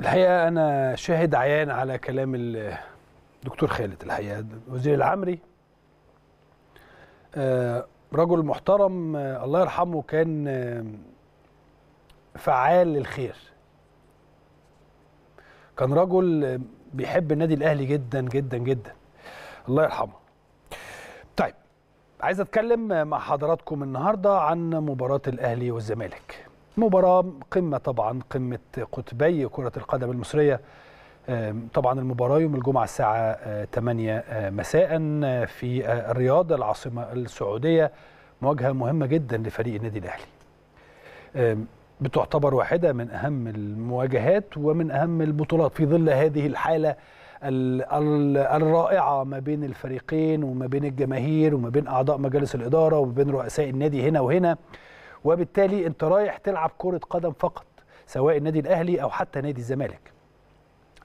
الحقيقة أنا شاهد عيان على كلام الدكتور خالد الحقيقة وزير العمري. آه، رجل محترم آه، الله يرحمه كان آه، فعال للخير. كان رجل بيحب النادي الأهلي جدا جدا جدا. الله يرحمه. طيب عايز أتكلم مع حضراتكم النهارده عن مباراة الأهلي والزمالك. مباراة قمة طبعا قمة قطبي كرة القدم المصرية. آم، طبعا المباراة يوم الجمعة الساعة آه، 8 آه، مساء آه، في آه، الرياض العاصمة السعودية. مواجهة مهمة جدا لفريق النادي الأهلي. آم، بتعتبر واحدة من أهم المواجهات ومن أهم البطولات في ظل هذه الحالة ال- ال- الرائعة ما بين الفريقين وما بين الجماهير وما بين أعضاء مجالس الإدارة وما بين رؤساء النادي هنا وهنا. وبالتالي انت رايح تلعب كرة قدم فقط سواء النادي الأهلي أو حتى نادي الزمالك.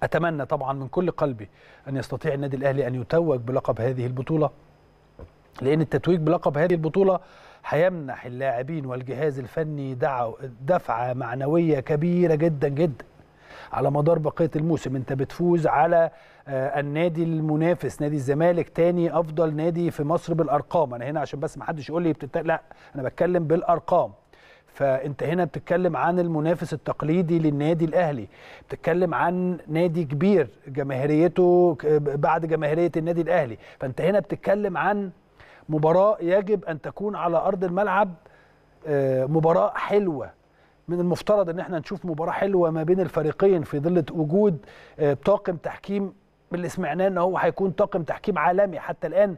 أتمنى طبعا من كل قلبي أن يستطيع النادي الأهلي أن يتوج بلقب هذه البطولة لأن التتويج بلقب هذه البطولة هيمنح اللاعبين والجهاز الفني دفعة معنوية كبيرة جدا جدا. على مدار بقية الموسم. انت بتفوز على آه، النادي المنافس نادي الزمالك تاني أفضل نادي في مصر بالأرقام. أنا هنا عشان بس ما حدش يقول لي بتت... لا أنا بتكلم بالأرقام. فأنت هنا بتتكلم عن المنافس التقليدي للنادي الأهلي. بتتكلم عن نادي كبير جماهيريته ك- بعد جماهيرية النادي الأهلي. فأنت هنا بتتكلم عن مباراة يجب أن تكون على أرض الملعب آه، مباراة حلوة. من المفترض إن إحنا نشوف مباراة حلوة ما بين الفريقين في ظل وجود آه، طاقم تحكيم اللي سمعناه إن هو هيكون طاقم تحكيم عالمي. حتى الآن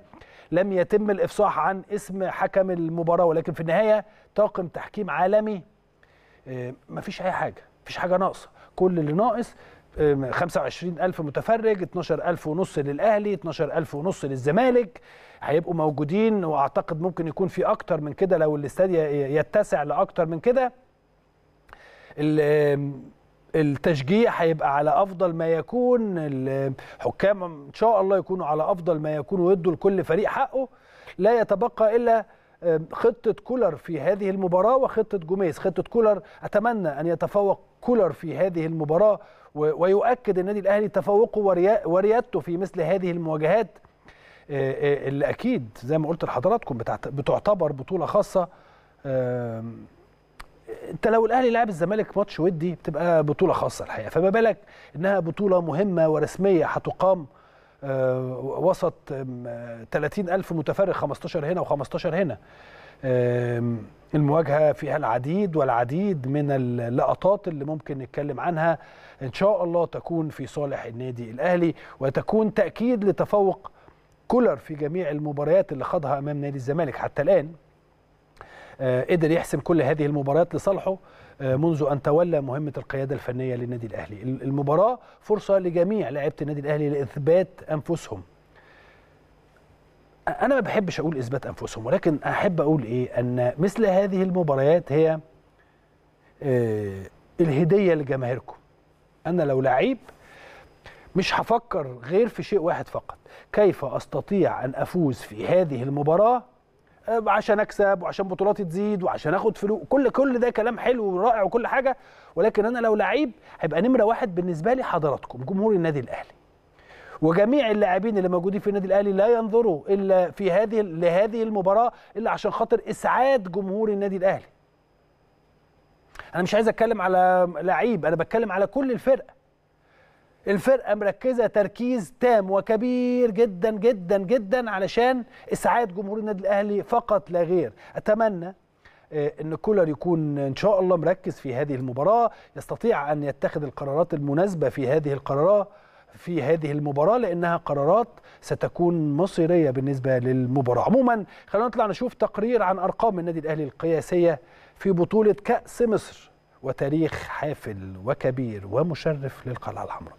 لم يتم الإفصاح عن اسم حكم المباراة ولكن في النهاية طاقم تحكيم عالمي آه، مفيش أي حاجة مفيش حاجة ناقصة. كل اللي ناقص آه، 25000 متفرج 12000 ونص للأهلي 12000 ونص للزمالك هيبقوا موجودين. وأعتقد ممكن يكون في أكتر من كده لو الاستاد يتسع لأكتر من كده. التشجيع هيبقى على أفضل ما يكون الحكام إن شاء الله يكونوا على أفضل ما يكون ويدوا لكل فريق حقه. لا يتبقى إلا خطة كولر في هذه المباراة وخطة جوميز. خطة كولر أتمنى أن يتفوق كولر في هذه المباراة ويؤكد النادي الأهلي تفوقه وريا- وريادته في مثل هذه المواجهات. آه، آه، اللي أكيد زي ما قلت لحضراتكم بتعت- بتعتبر بطولة خاصة. انت لو الاهلي لعب الزمالك ماتش ودي بتبقى بطولة خاصة الحقيقة. فما بالك انها بطولة مهمة ورسمية هتقام آه، وسط آم، آه، 30 ألف متفرج 15 هنا و15 هنا. آم، المواجهة فيها العديد والعديد من اللقطات اللي ممكن نتكلم عنها. إن شاء الله تكون في صالح النادي الأهلي وتكون تأكيد لتفوق كولر في جميع المباريات اللي خاضها أمام نادي الزمالك. حتى الآن آه، قدر يحسم كل هذه المباريات لصالحه آه، منذ أن تولى مهمة القيادة الفنية للنادي الأهلي. ال- المباراة فرصة لجميع لاعيبة النادي الأهلي لإثبات أنفسهم. أنا ما بحبش أقول إثبات أنفسهم ولكن أحب أقول إيه؟ أن مثل هذه المباريات هي آه، الهدية لجماهيركم. أنا لو لعيب مش هفكر غير في شيء واحد فقط. كيف أستطيع أن أفوز في هذه المباراة آه، عشان اكسب وعشان بطولاتي تزيد وعشان اخد فلوس. كل كل ده كلام حلو ورائع وكل حاجة ولكن أنا لو لعيب هيبقى نمرة واحد بالنسبة لي حضراتكم جمهور النادي الأهلي. وجميع اللاعبين اللي موجودين في النادي الأهلي لا ينظروا إلا في هذه لهذه المباراة إلا عشان خاطر إسعاد جمهور النادي الأهلي. أنا مش عايز أتكلم على لعيب أنا بتكلم على كل الفرقه الفرقة مركزة تركيز تام وكبير جدا جدا جدا علشان إسعاد جمهور النادي الأهلي فقط لا غير. أتمنى آه، إن كولر يكون إن شاء الله مركز في هذه المباراة يستطيع أن يتخذ القرارات المناسبة في هذه القرارات في هذه المباراة لأنها قرارات ستكون مصيرية بالنسبة للمباراة. عموما خلينا نطلع نشوف تقرير عن أرقام النادي الأهلي القياسية في بطولة كأس مصر وتاريخ حافل وكبير ومشرف للقلعة الحمراء.